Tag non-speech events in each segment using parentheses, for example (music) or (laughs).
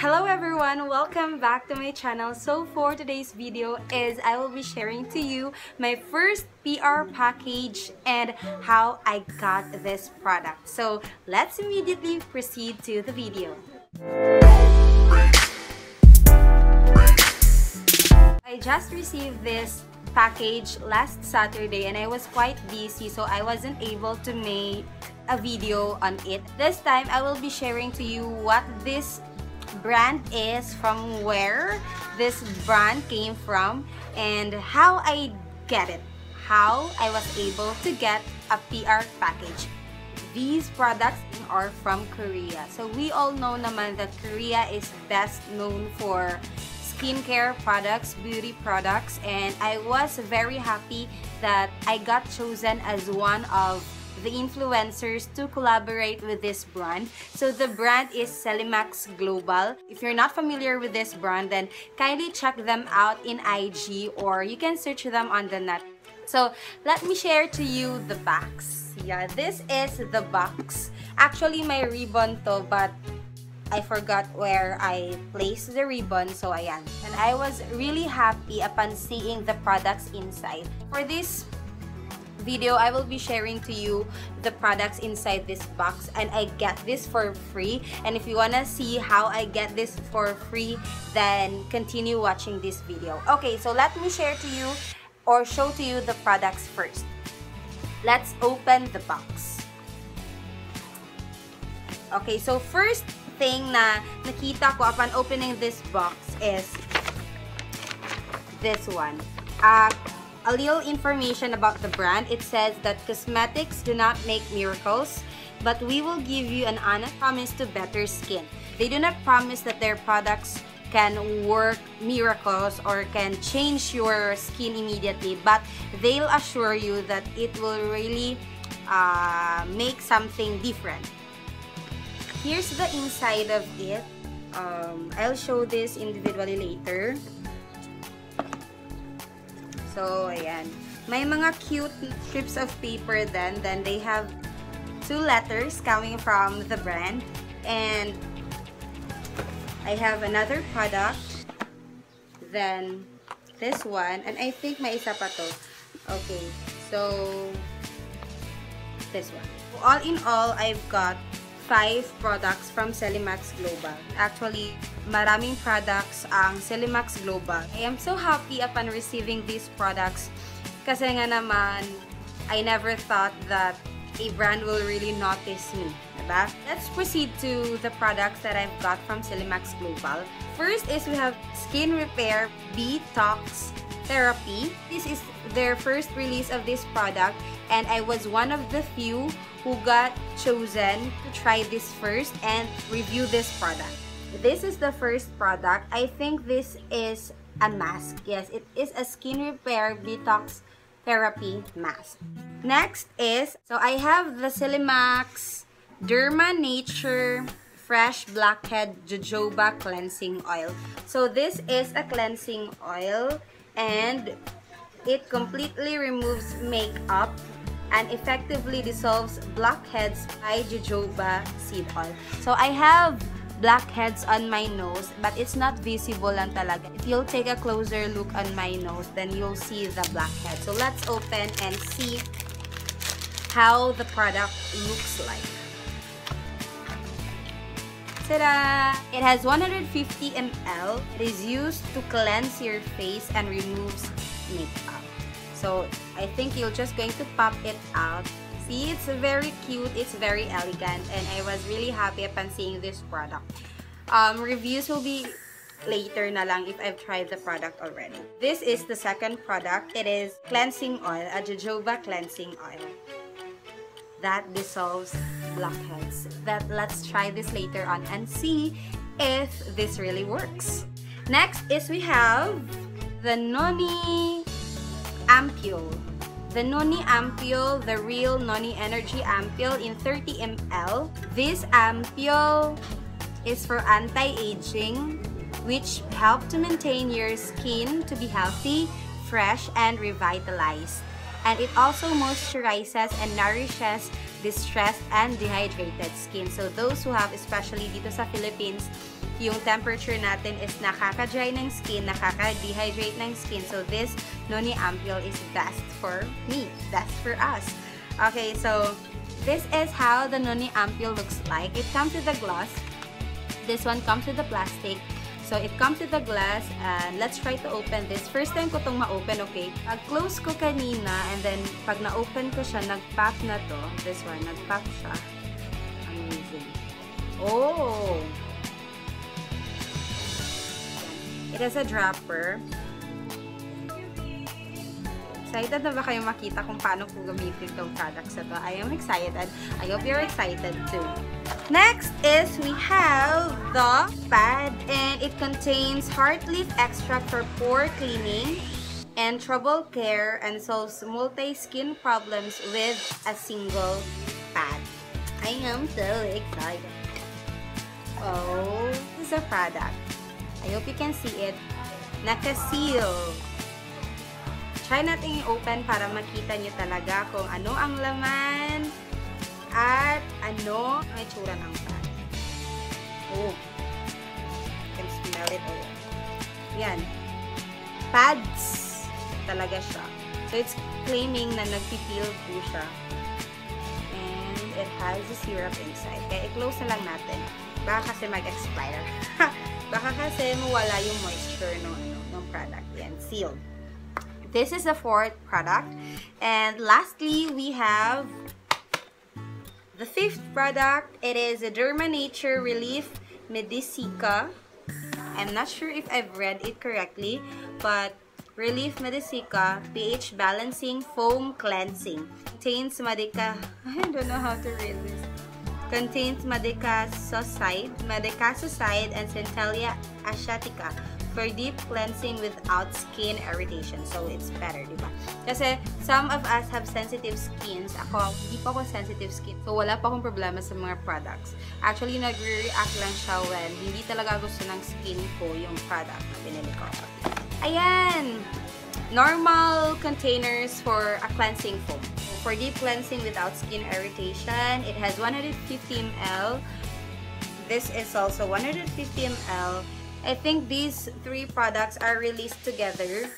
Hello everyone! Welcome back to my channel. So for today's video is I will be sharing to you my first PR package and how I got this product. So let's immediately proceed to the video. I just received this package last Saturday and I was quite busy so I wasn't able to make a video on it. This time I will be sharing to you what this brand is, from where this brand came from, and how I get it. How I was able to get a PR package. These products are from Korea. So we all know naman that Korea is best known for skincare products, beauty products, and I was very happy that I got chosen as one of the influencers to collaborate with this brand. So the brand is Celimax Global. If you're not familiar with this brand, then kindly check them out in IG or you can search them on the net. So let me share to you the box. Yeah, this is the box. Actually, my ribbon to, but I forgot where I placed the ribbon. So, ayan. And I was really happy upon seeing the products inside. For this video, I will be sharing to you the products inside this box and I get this for free. And if you wanna see how I get this for free, then continue watching this video. Okay, so let me share to you or show to you the products first. Let's open the box. Okay, so first thing na nakita ko upon opening this box is this one. Uh, a little information about the brand. It says that cosmetics do not make miracles, but we will give you an honest promise to better skin. They do not promise that their products can work miracles or can change your skin immediately, but they'll assure you that it will really uh, make something different. Here's the inside of it. Um, I'll show this individually later. So, ayan. May mga cute strips of paper then. Then they have two letters coming from the brand. And I have another product. Then this one. And I think may isa pa to. Okay. So, this one. All in all, I've got five products from Celimax Global. Actually, maraming products ang Celimax Global. I am so happy upon receiving these products kasi nga naman, I never thought that a brand will really notice me. Diba? Let's proceed to the products that I've got from Celimax Global. First is we have Skin Repair B-Tox Therapy. This is their first release of this product and I was one of the few who got chosen to try this first and review this product. This is the first product. I think this is a mask. Yes, it is a skin repair detox therapy mask. Next is, so I have the Silimax Derma Nature Fresh Blackhead Jojoba Cleansing Oil. So this is a cleansing oil and it completely removes makeup and effectively dissolves blackheads by jojoba seed oil. So I have blackheads on my nose, but it's not visible lang talaga. If you'll take a closer look on my nose, then you'll see the blackhead. So let's open and see how the product looks like. Ta-da! It has 150 ml. It is used to cleanse your face and removes makeup. So, I think you're just going to pop it out. See, it's very cute, it's very elegant, and I was really happy upon seeing this product. Um, reviews will be later na lang if I've tried the product already. This is the second product. It is cleansing oil, a jojoba cleansing oil. That dissolves blackheads. That let's try this later on and see if this really works. Next is we have the Noni Ampule. The Noni Ampule, the real Noni Energy Ampule in 30 ml. This ampule is for anti-aging, which help to maintain your skin to be healthy, fresh, and revitalized. And it also moisturizes and nourishes distressed and dehydrated skin. So those who have, especially dito sa Philippines, yung temperature natin is nakaka-dry ng skin, nakaka-dehydrate ng skin. So this Noni Ampule is best for me, best for us. Okay, so this is how the Noni Ampule looks like. It comes with a gloss. This one comes with the plastic. So, it comes with the glass and let's try to open this. First time ko itong ma-open, okay? Pag-close ko kanina and then pag na-open ko siya, nag-pack na to. This one, nag-pack siya. Amazing. Oh! It has a dropper. Excited na ba kayo makita kung paano ko gamitin itong products na to? I am excited. I hope you're excited too. Next is we have the pad and it contains heart leaf extract for pore cleaning and trouble care and solves multi-skin problems with a single pad. I am so excited. Oh, this is a product. I hope you can see it. Naka-seal. Try natin i-open para makita nyo talaga kung ano ang laman at ano ang itsura ng pad. Oh. You can smell it already. Yan. Pads talaga siya. So, it's claiming na nagpipil po siya. And it has a syrup inside. Kaya i-close na lang natin. Baka kasi mag-expire. (laughs) Baka kasi mawala yung moisture ng, ano, ng product. Yan. Sealed. This is the fourth product. And lastly, we have the fifth product. It is a Derma Nature Relief Medicica. I'm not sure if I've read it correctly, but Relief Medicica pH Balancing Foam Cleansing. Contains Medica... (laughs) I don't know how to read this. Contains Medicassoside, Medicassoside, and Centellia asiatica for deep cleansing without skin irritation. So, it's better, di ba? Kasi, some of us have sensitive skins. Ako, hindi pa ako sensitive skin. So, wala pa akong problema sa mga products. Actually, nagre-react lang siya when hindi talaga gusto ng skin ko yung product na binili ko. Ayan! Normal containers for a cleansing foam. For deep cleansing without skin irritation, it has 150 ml. This is also 150 ml. I think these three products are released together.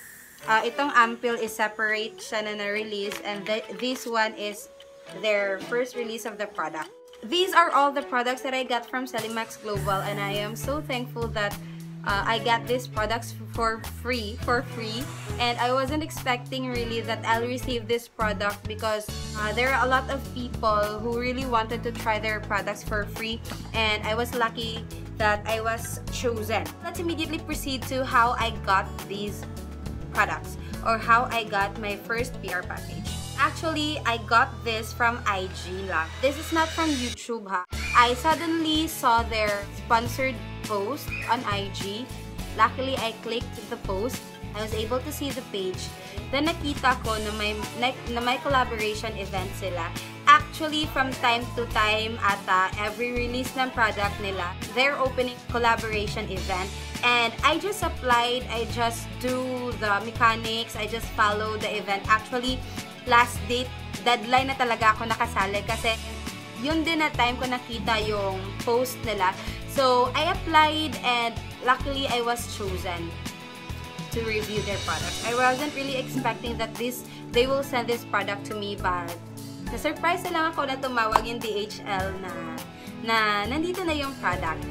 Uh, itong Ampil is separate siya na na-release and th this one is their first release of the product. These are all the products that I got from Celimax Global and I am so thankful that uh, I got these products for free, for free. And I wasn't expecting really that I'll receive this product because uh, there are a lot of people who really wanted to try their products for free. And I was lucky that I was chosen. Let's immediately proceed to how I got these products or how I got my first PR package. Actually, I got this from IG lang. This is not from YouTube ha. I suddenly saw their sponsored post on IG. Luckily, I clicked the post. I was able to see the page. Then nakita ko na may, na, na may collaboration event sila. Actually, from time to time ata, every release ng product nila, they're opening collaboration event. And I just applied, I just do the mechanics, I just follow the event. Actually, last date, deadline na talaga ako nakasali kasi yun din na time ko nakita yung post nila. So, I applied and luckily I was chosen to review their product. I wasn't really expecting that this they will send this product to me but na-surprise na lang ako na tumawag yung DHL na na nandito na yung product.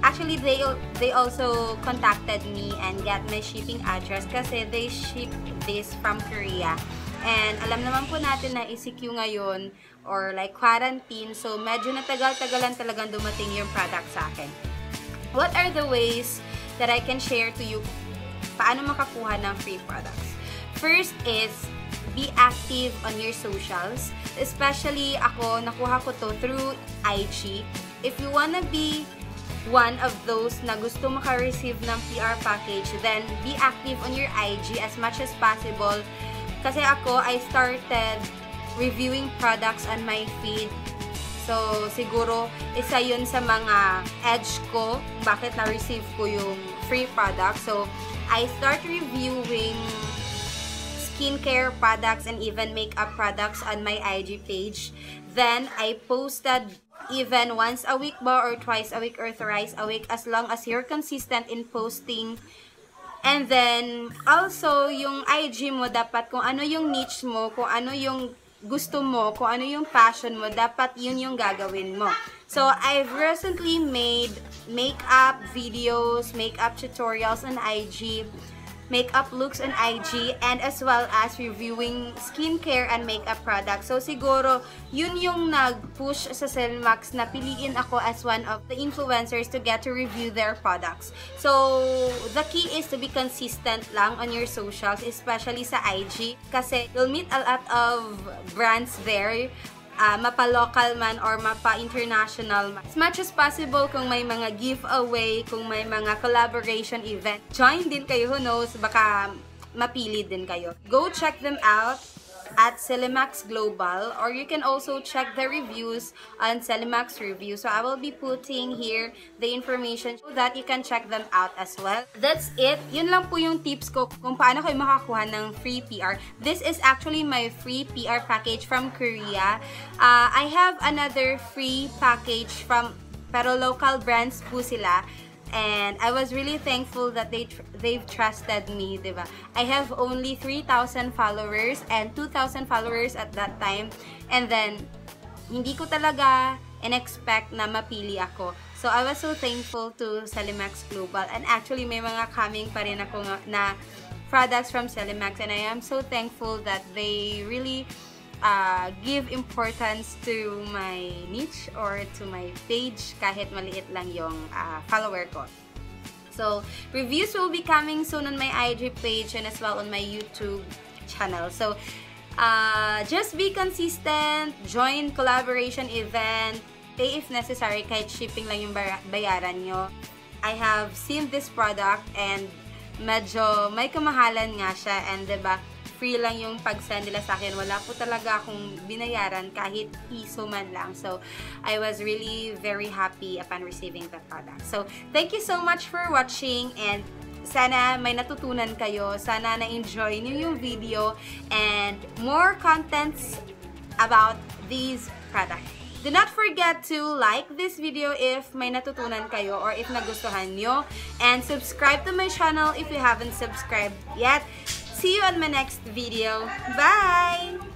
Actually, they they also contacted me and got my shipping address kasi they ship this from Korea. And alam naman po natin na ECQ ngayon or like quarantine. So, medyo natagal-tagalan talagang dumating yung product sa akin. What are the ways that I can share to you paano makakuha ng free products? First is, be active on your socials. Especially ako, nakuha ko to through IG. If you wanna be one of those na gusto maka-receive ng PR package, then be active on your IG as much as possible. Kasi ako, I started reviewing products on my feed. So, siguro, isa yun sa mga edge ko, bakit na-receive ko yung free product. So, I start reviewing skincare products and even makeup products on my IG page. Then, I posted even once a week ba or twice a week or thrice a week as long as you're consistent in posting And then, also, yung IG mo, dapat kung ano yung niche mo, kung ano yung gusto mo, kung ano yung passion mo, dapat yun yung gagawin mo. So, I've recently made makeup videos, makeup tutorials on IG makeup looks on IG and as well as reviewing skincare and makeup products. So siguro, yun yung nag-push sa Selmax na piliin ako as one of the influencers to get to review their products. So, the key is to be consistent lang on your socials, especially sa IG kasi you'll meet a lot of brands there uh, mapa-local man or mapa-international man. As much as possible, kung may mga giveaway, kung may mga collaboration event, join din kayo. Who knows, baka mapili din kayo. Go check them out at Celimax Global or you can also check the reviews on Celimax Review. So I will be putting here the information so that you can check them out as well. That's it. Yun lang po yung tips ko kung paano kayo makakuha ng free PR. This is actually my free PR package from Korea. Uh, I have another free package from pero local brands po sila. And I was really thankful that they tr they've trusted me, diba? I have only 3,000 followers and 2,000 followers at that time. And then, hindi ko talaga in-expect na mapili ako. So, I was so thankful to Selimax Global. And actually, may mga coming pa rin ako na products from Selimax. And I am so thankful that they really uh, give importance to my niche or to my page kahit maliit lang yung uh, follower ko. So, reviews will be coming soon on my IG page and as well on my YouTube channel. So, uh, just be consistent, join collaboration event, pay if necessary kahit shipping lang yung bayaran nyo. I have seen this product and medyo may kamahalan nga siya and 'di ba free lang yung pag-send nila sa akin. Wala po talaga akong binayaran kahit piso man lang. So, I was really very happy upon receiving the product. So, thank you so much for watching and sana may natutunan kayo. Sana na-enjoy niyo yung video and more contents about these products. Do not forget to like this video if may natutunan kayo or if nagustuhan nyo. And subscribe to my channel if you haven't subscribed yet. See you on my next video. Bye!